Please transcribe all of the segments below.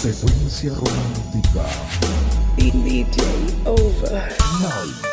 Secuencia romántica. DJ over. Night. No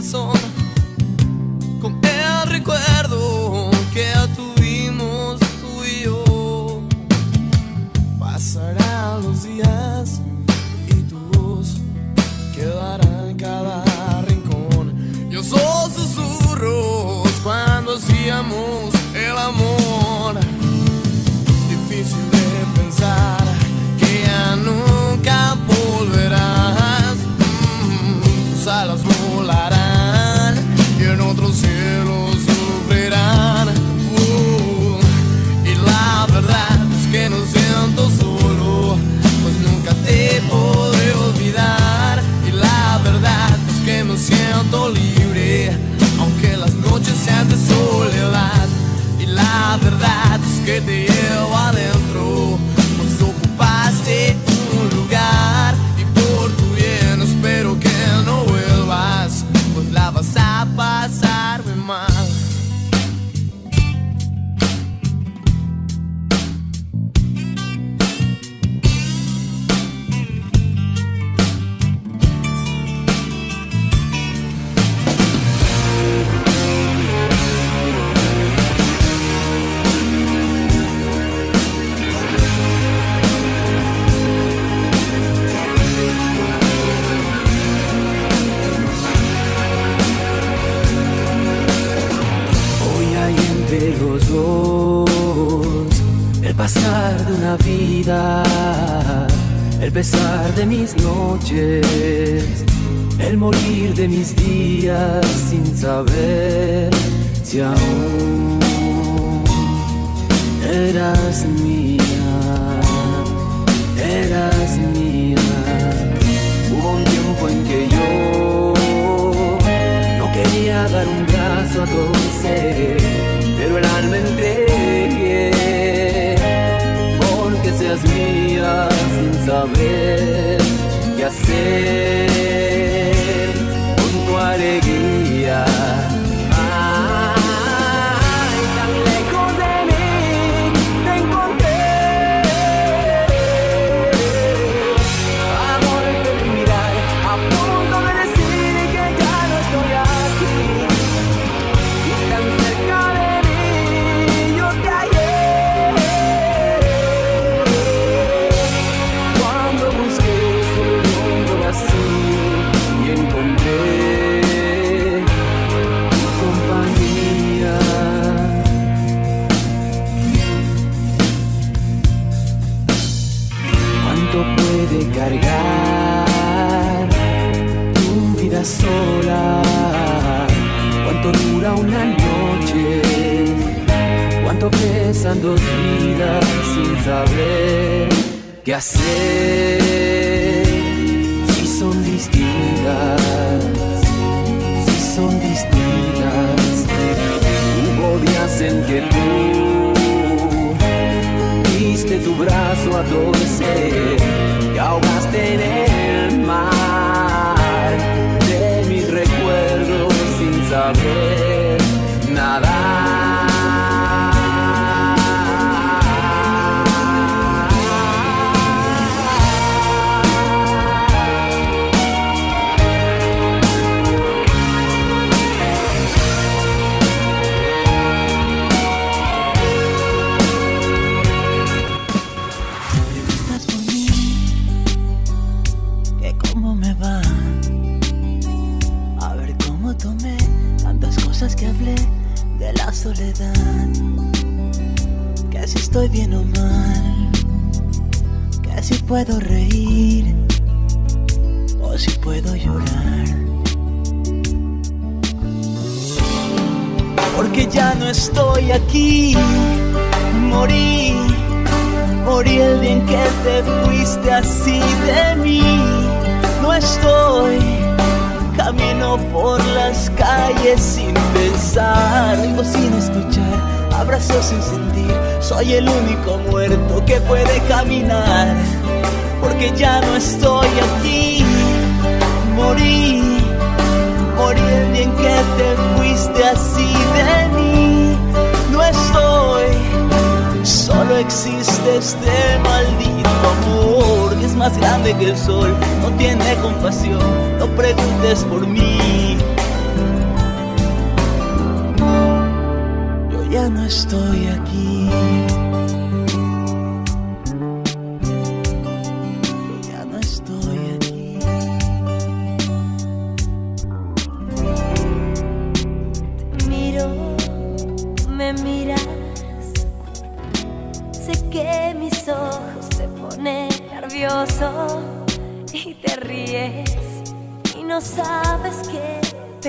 corazón con el recuerdo que te Camino por las calles sin pensar, oigo sin escuchar, abrazo sin sentir. Soy el único muerto que puede caminar, porque ya no estoy aquí. Morí, morí el día en que te fuiste así de mí. Solo existe este maldito amor que es más grande que el sol, no tiene compasión, no preguntes por mí. Yo ya no estoy aquí.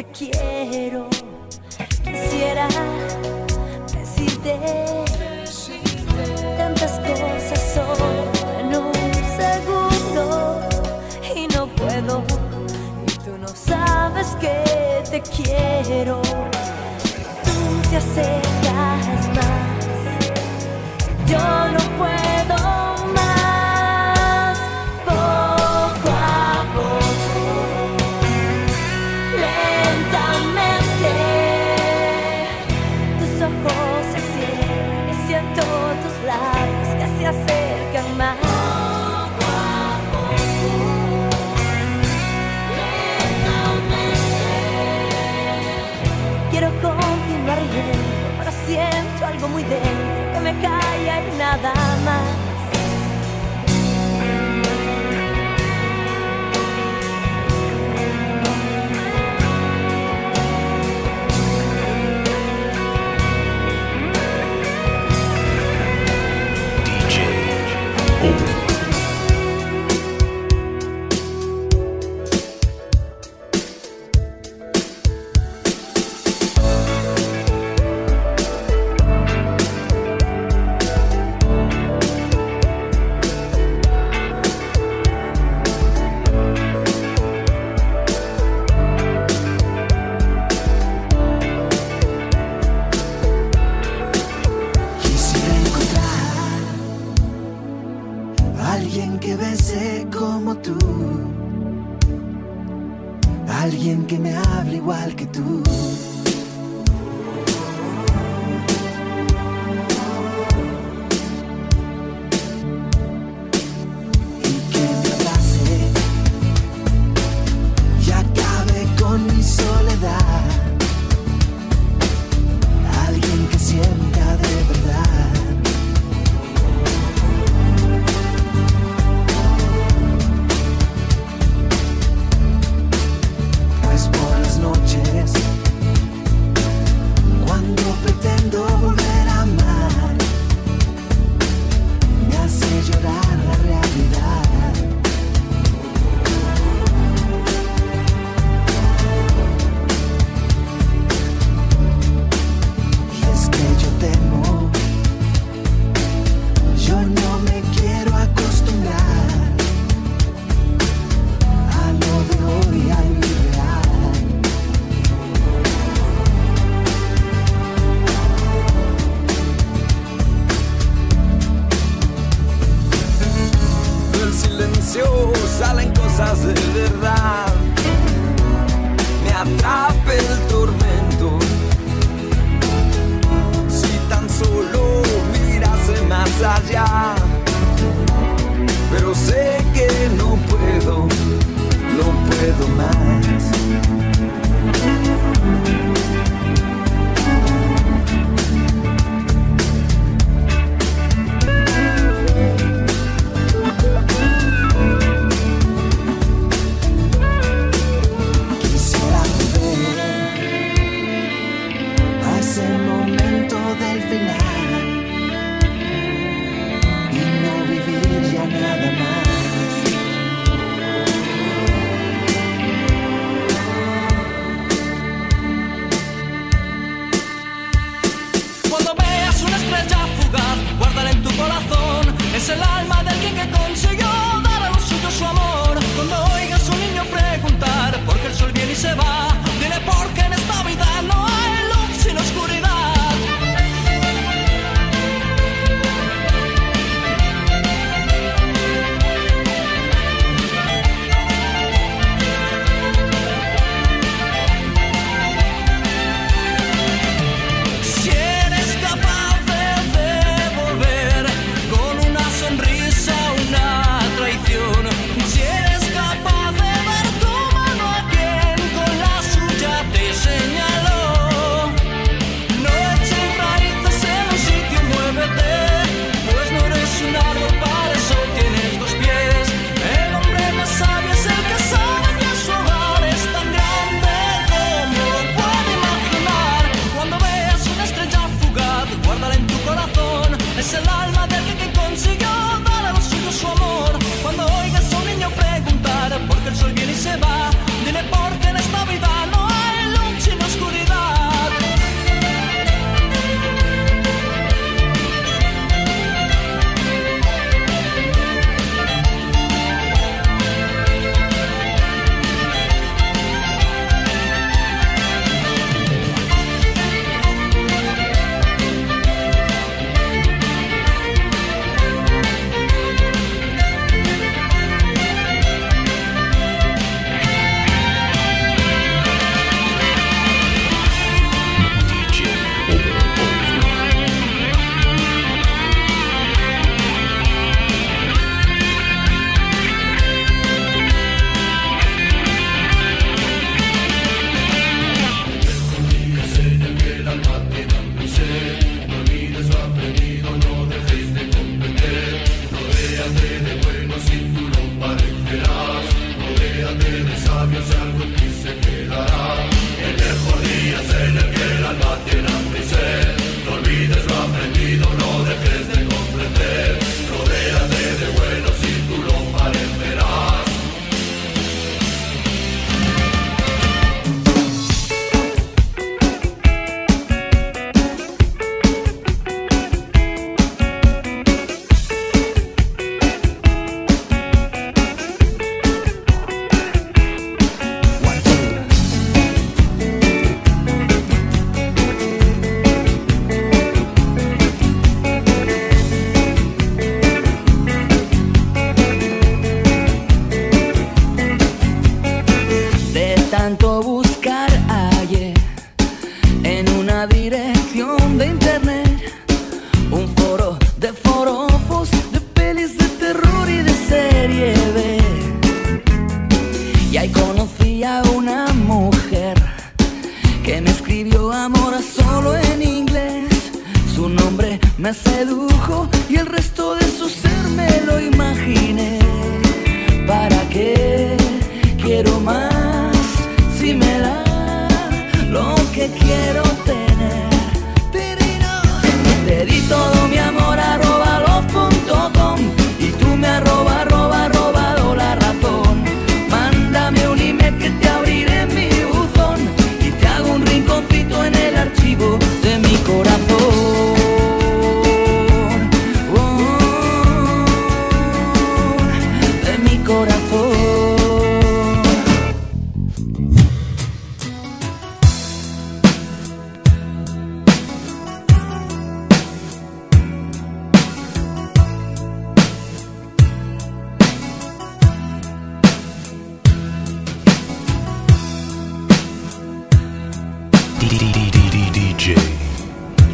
Que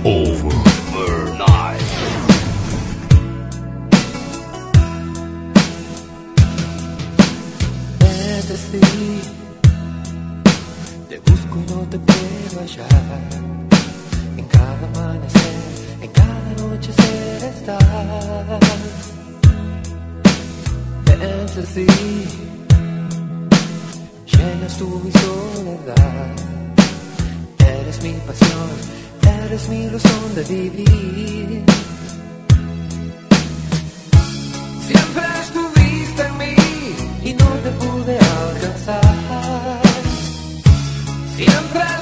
overnight. Te busco y no te puedo hallar. En cada amanecer, en cada noite ser estar. Fantasy, llenas tú mi soledad. Eres mi pasión. eres mi razón de vivir. Siempre estuviste en mí y no te pude alcanzar. Siempre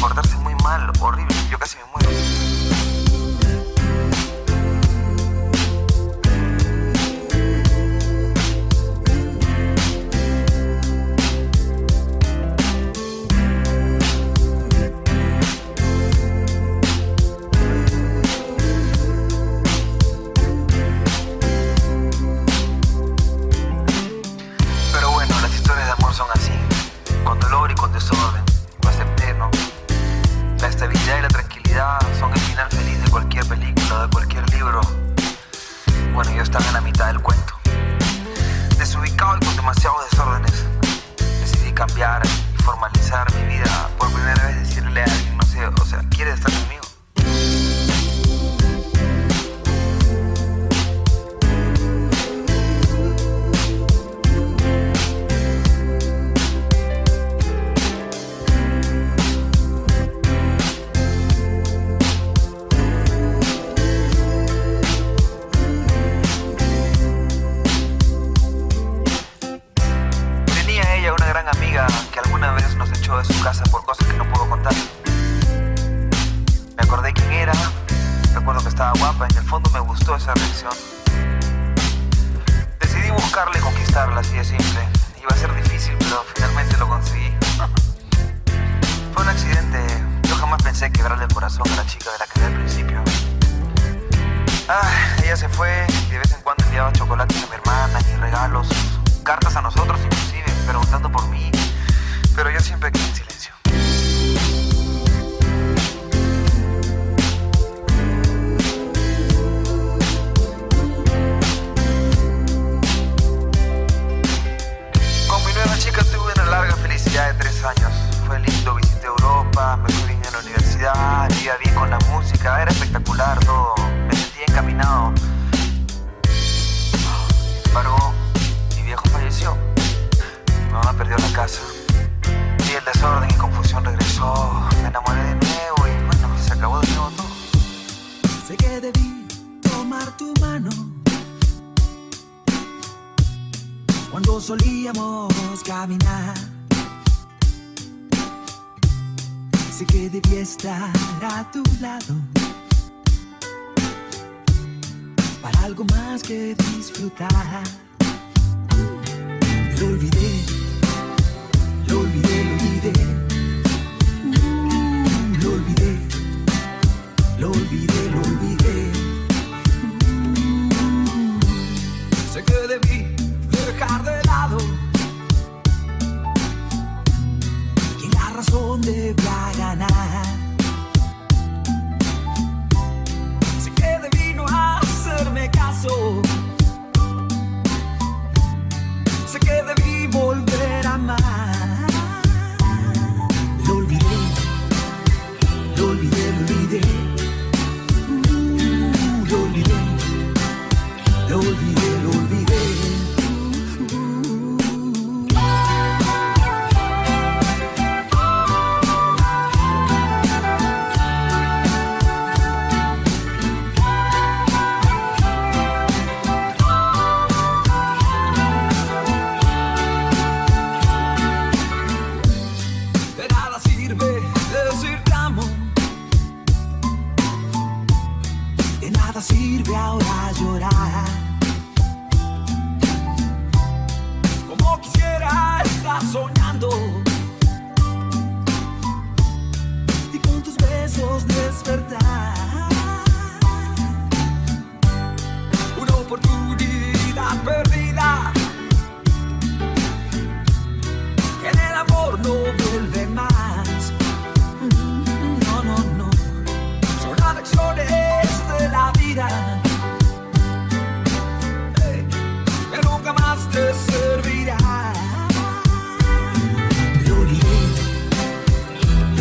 portarse muy mal, horrible. Yo casi me muero. solíamos caminar. Sé que debía estar a tu lado para algo más que disfrutar. Lo olvidé, lo olvidé. Lo olvidé.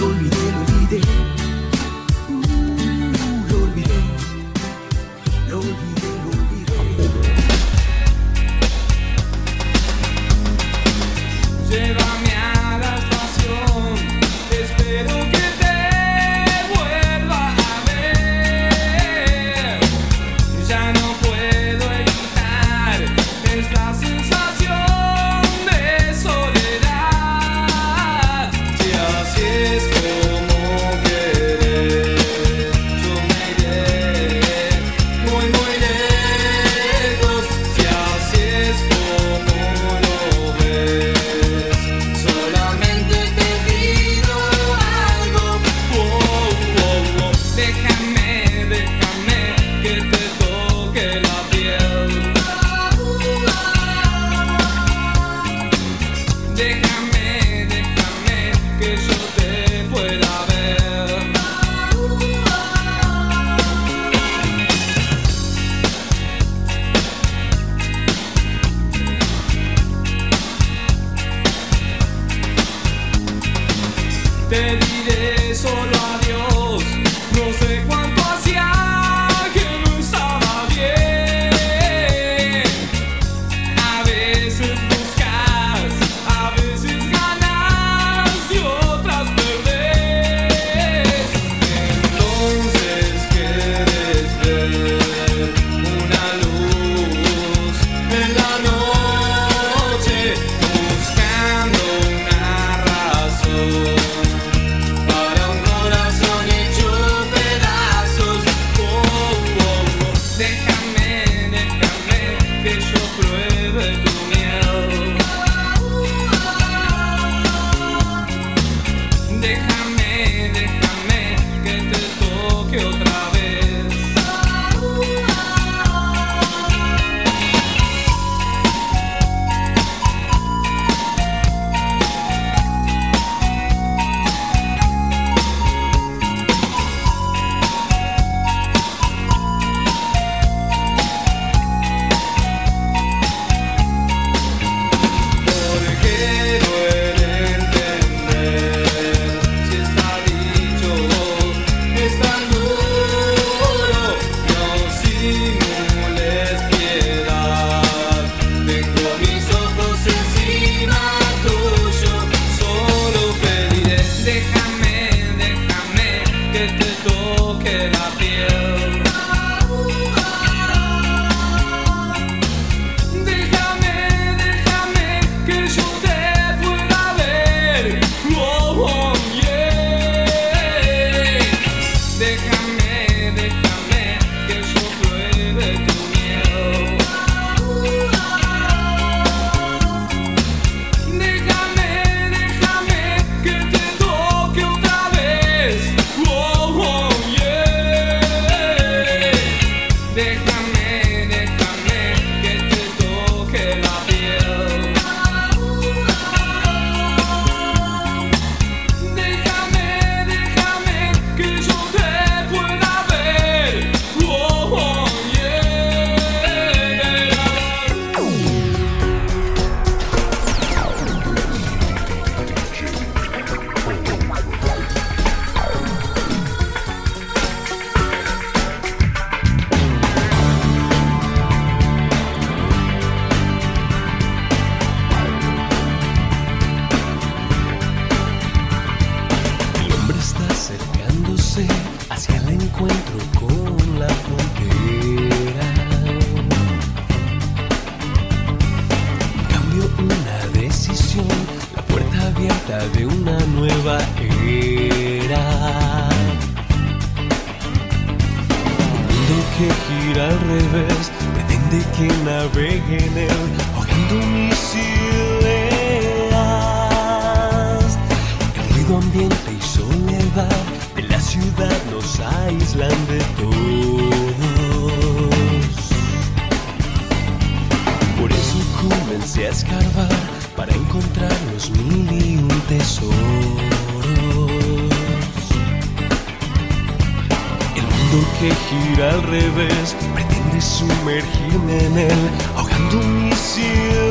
olvidar. ciudad nos aíslan de todos. Por eso comencé a escarbar para encontrar los mil y un tesoros. El mundo que gira al revés pretende sumergirme en él, ahogando mi cielo.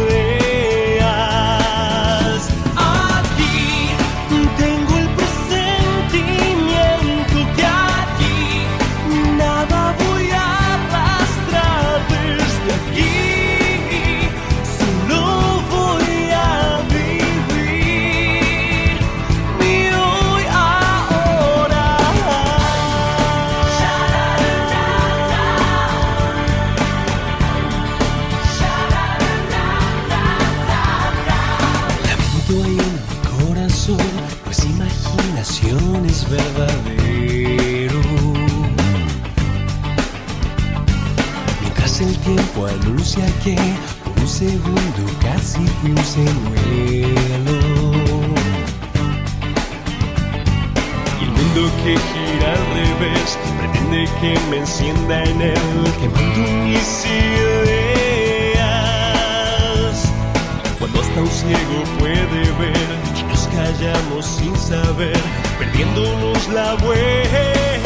El mundo que gira al revés pretende que me encienda en él, quemando mis ideas. Cuando hasta un ciego puede ver, nos callamos sin saber, perdiéndonos la buena.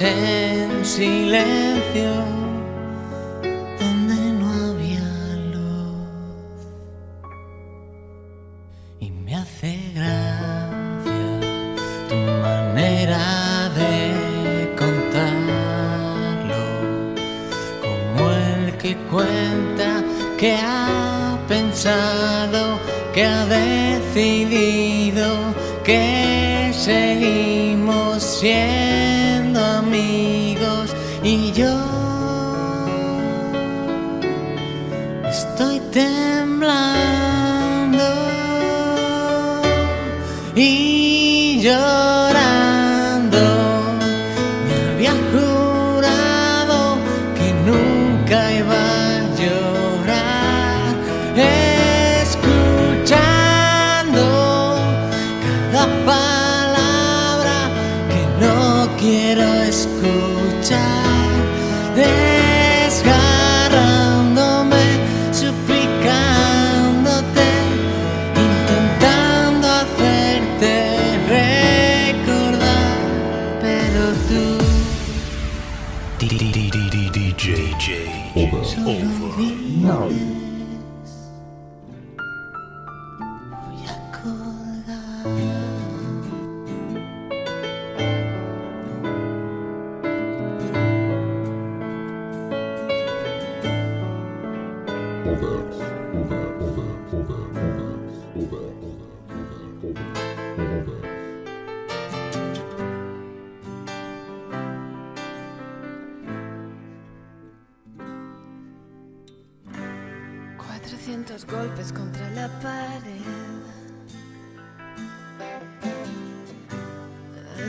En silencio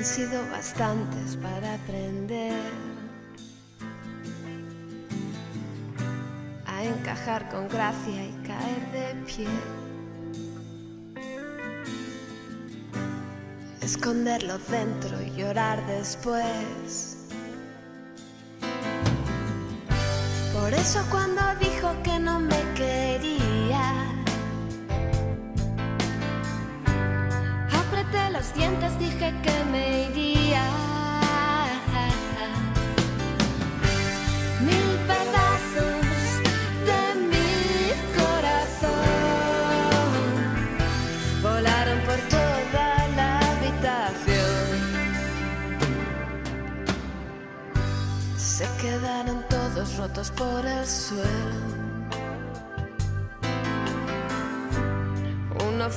sido bastantes para aprender a encajar con gracia y caer de pie. Esconderlo dentro y llorar después. Por eso cuando dijo que no me quedé corrientes dije que me iría. Mil pedazos de mi corazón volaron por toda la habitación. Se quedaron todos rotos por el suelo.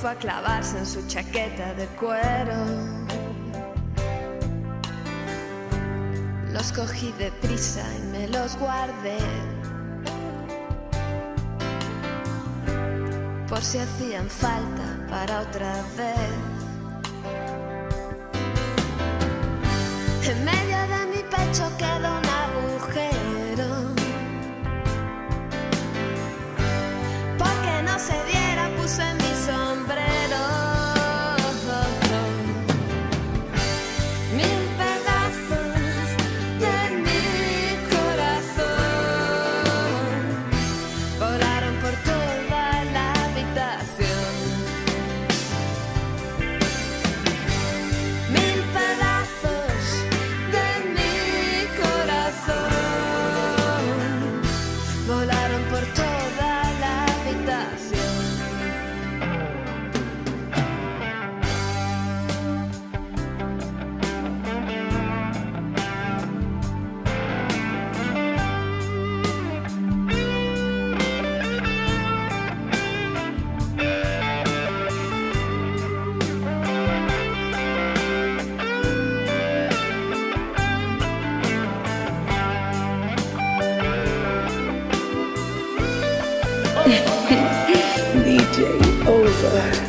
fue a clavarse en su chaqueta de cuero. Los cogí deprisa y me los guardé. Por si hacían falta para otra vez. Yeah.